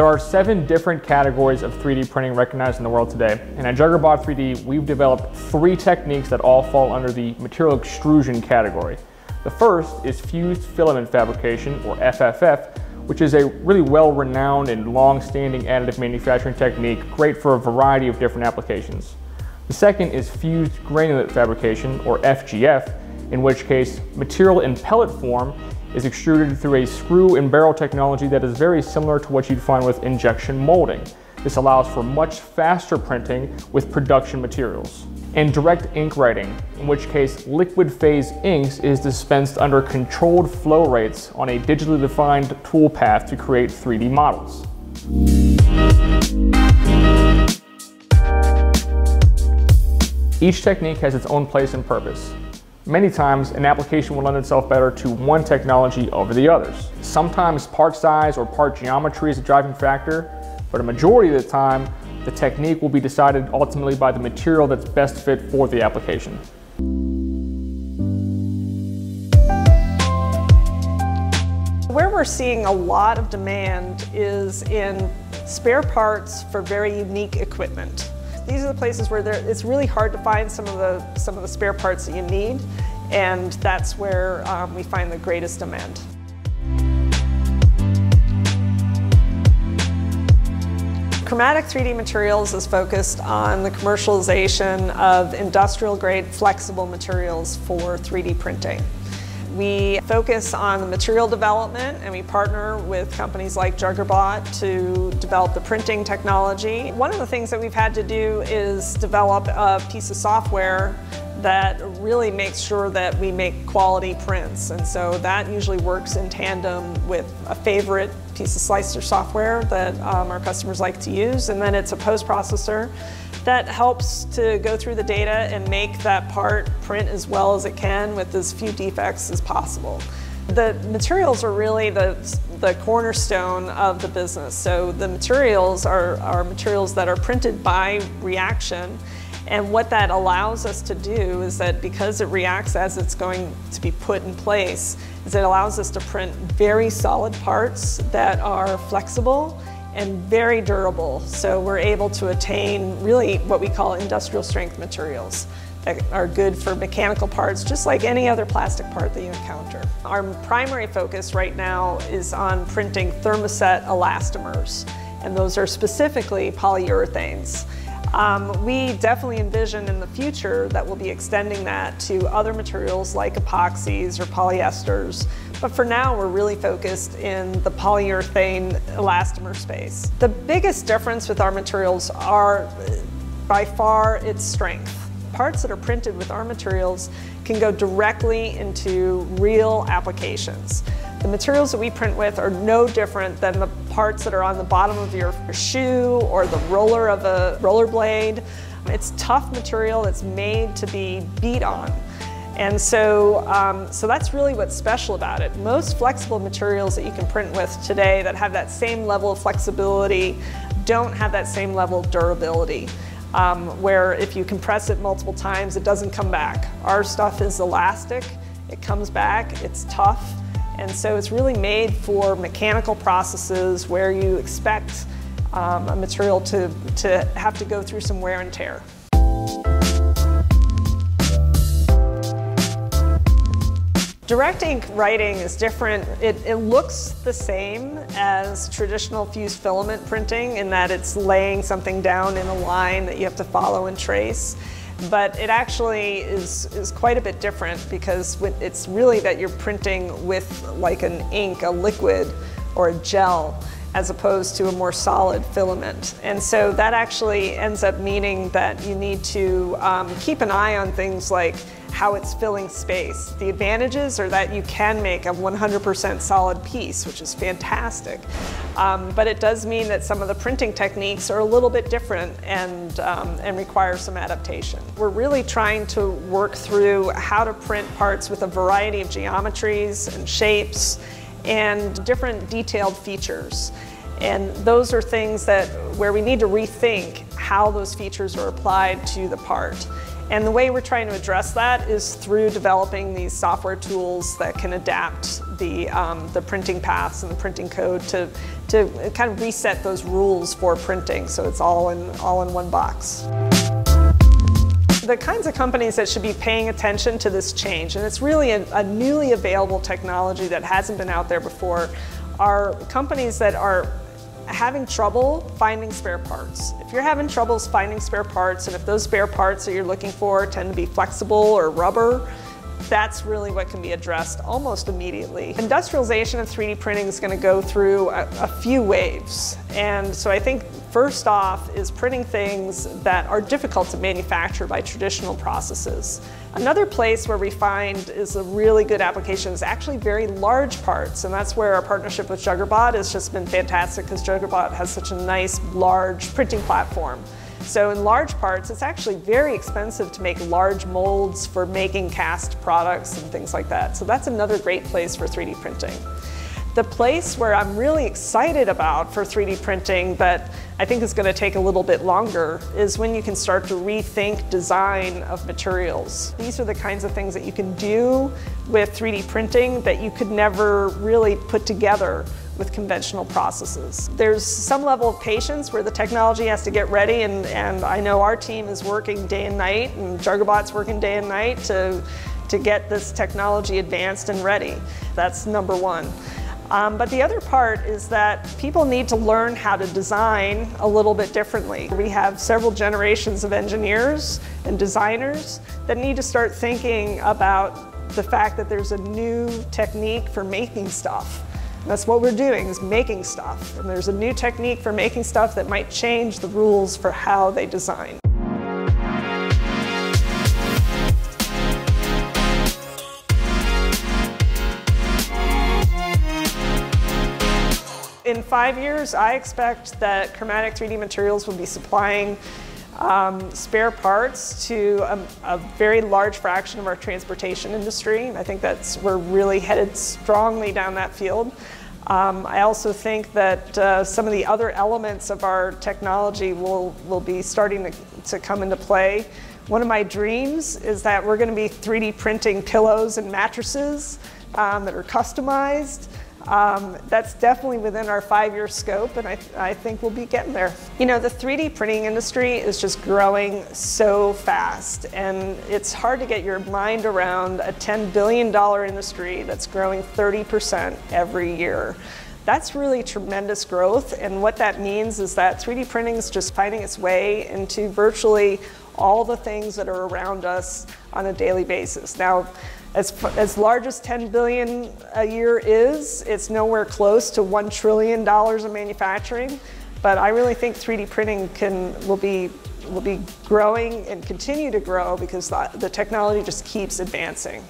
There are seven different categories of 3D printing recognized in the world today, and at Juggerbot 3D, we've developed three techniques that all fall under the material extrusion category. The first is fused filament fabrication, or FFF, which is a really well-renowned and long-standing additive manufacturing technique, great for a variety of different applications. The second is fused granulate fabrication, or FGF, in which case material in pellet form is extruded through a screw and barrel technology that is very similar to what you'd find with injection molding. This allows for much faster printing with production materials. And direct ink writing, in which case liquid phase inks is dispensed under controlled flow rates on a digitally defined toolpath to create 3D models. Each technique has its own place and purpose. Many times, an application will lend itself better to one technology over the others. Sometimes part size or part geometry is a driving factor, but a majority of the time, the technique will be decided ultimately by the material that's best fit for the application. Where we're seeing a lot of demand is in spare parts for very unique equipment. These are the places where it's really hard to find some of the some of the spare parts that you need, and that's where um, we find the greatest demand. Chromatic 3D Materials is focused on the commercialization of industrial grade flexible materials for 3D printing. We focus on the material development and we partner with companies like Juggerbot to develop the printing technology. One of the things that we've had to do is develop a piece of software that really makes sure that we make quality prints. And so that usually works in tandem with a favorite piece of slicer software that um, our customers like to use. And then it's a post processor that helps to go through the data and make that part print as well as it can with as few defects as possible. The materials are really the, the cornerstone of the business. So the materials are, are materials that are printed by reaction and what that allows us to do is that because it reacts as it's going to be put in place, is it allows us to print very solid parts that are flexible and very durable. So we're able to attain really what we call industrial strength materials that are good for mechanical parts, just like any other plastic part that you encounter. Our primary focus right now is on printing thermoset elastomers, and those are specifically polyurethanes. Um, we definitely envision in the future that we'll be extending that to other materials like epoxies or polyesters. But for now, we're really focused in the polyurethane elastomer space. The biggest difference with our materials are by far its strength. Parts that are printed with our materials can go directly into real applications. The materials that we print with are no different than the parts that are on the bottom of your shoe or the roller of a roller blade. It's tough material that's made to be beat on. And so, um, so that's really what's special about it. Most flexible materials that you can print with today that have that same level of flexibility don't have that same level of durability. Um, where if you compress it multiple times, it doesn't come back. Our stuff is elastic, it comes back, it's tough, and so it's really made for mechanical processes where you expect um, a material to, to have to go through some wear and tear. Direct ink writing is different. It, it, looks the same as traditional fused filament printing in that it's laying something down in a line that you have to follow and trace but it actually is, is quite a bit different because it's really that you're printing with like an ink, a liquid, or a gel as opposed to a more solid filament. And so that actually ends up meaning that you need to um, keep an eye on things like how it's filling space. The advantages are that you can make a 100% solid piece, which is fantastic. Um, but it does mean that some of the printing techniques are a little bit different and, um, and require some adaptation. We're really trying to work through how to print parts with a variety of geometries and shapes and different detailed features. And those are things that where we need to rethink how those features are applied to the part. And the way we're trying to address that is through developing these software tools that can adapt the, um, the printing paths and the printing code to, to kind of reset those rules for printing so it's all in, all in one box. The kinds of companies that should be paying attention to this change, and it's really a, a newly available technology that hasn't been out there before, are companies that are having trouble finding spare parts. If you're having troubles finding spare parts, and if those spare parts that you're looking for tend to be flexible or rubber, that's really what can be addressed almost immediately. Industrialization of 3D printing is going to go through a, a, few waves. And so I think first off is printing things that are difficult to manufacture by traditional processes. Another place where we find is a really good application is actually very large parts, and that's where our partnership with Juggerbot has just been fantastic because Juggerbot has such a nice, large printing platform. So in large parts, it's actually very expensive to make large molds for making cast products and things like that. So that's another great place for 3D printing. The place where I'm really excited about for 3D printing that I think is going to take a little bit longer is when you can start to rethink design of materials. These are the kinds of things that you can do with 3D printing that you could never really put together with conventional processes. There's some level of patience where the technology has to get ready and, and I know our team is working day and night and Juggerbot's working day and night to, to get this technology advanced and ready. That's number one. Um, but the other part is that people need to learn how to design a little bit differently. We have several generations of engineers and designers that need to start thinking about the fact that there's a new technique for making stuff. That's what we're doing is making stuff. And there's a new technique for making stuff that might change the rules for how they design. in five years, I expect that Chromatic 3D Materials will be supplying um, spare parts to a, a, very large fraction of our transportation industry. I think that's we're really headed strongly down that field. Um, I also think that uh, some of the other elements of our technology will, will be starting to, to come into play. One of my dreams is that we're going to be 3D printing pillows and mattresses um, that are customized. Um, that's definitely within our five-year scope, and I, I think we'll be getting there. You know, the 3D printing industry is just growing so fast, and it's hard to get your mind around a $10 billion industry that's growing 30% every year. That's really tremendous growth, and what that means is that 3D printing is just finding its way into virtually all the things that are around us on a daily basis. Now, as, as large as 10 billion a year is, it's nowhere close to $1 trillion of manufacturing. But I really think 3D printing can, will, be, will be growing and continue to grow because the, the technology just keeps advancing.